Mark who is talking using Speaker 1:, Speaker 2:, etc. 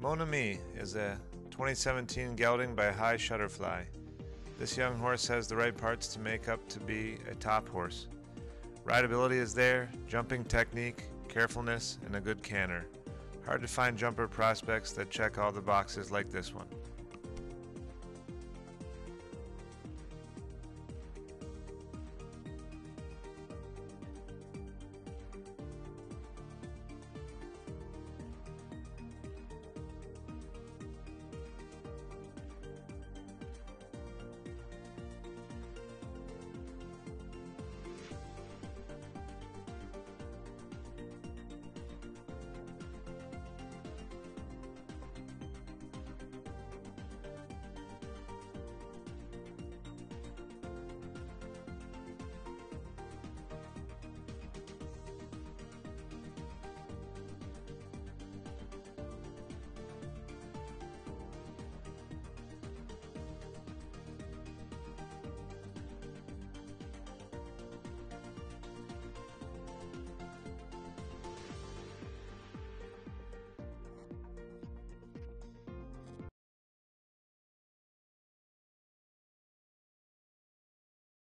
Speaker 1: Mon Ami is a 2017 gelding by High Shutterfly. This young horse has the right parts to make up to be a top horse. Rideability is there, jumping technique, carefulness, and a good canter. Hard to find jumper prospects that check all the boxes like this one.